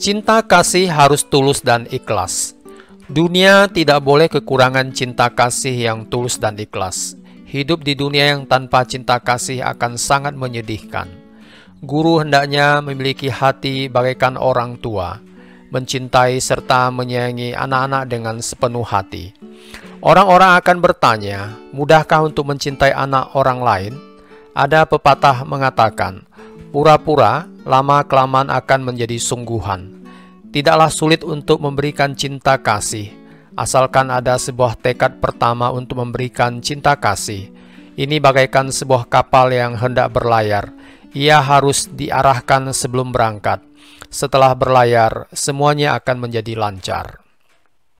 Cinta kasih harus tulus dan ikhlas. Dunia tidak boleh kekurangan cinta kasih yang tulus dan ikhlas. Hidup di dunia yang tanpa cinta kasih akan sangat menyedihkan. Guru hendaknya memiliki hati bagaikan orang tua, mencintai serta menyayangi anak-anak dengan sepenuh hati. Orang-orang akan bertanya, mudahkah untuk mencintai anak orang lain? Ada pepatah mengatakan, pura-pura lama-kelamaan akan menjadi sungguhan. Tidaklah sulit untuk memberikan cinta kasih, asalkan ada sebuah tekad pertama untuk memberikan cinta kasih. Ini bagaikan sebuah kapal yang hendak berlayar. Ia harus diarahkan sebelum berangkat. Setelah berlayar, semuanya akan menjadi lancar.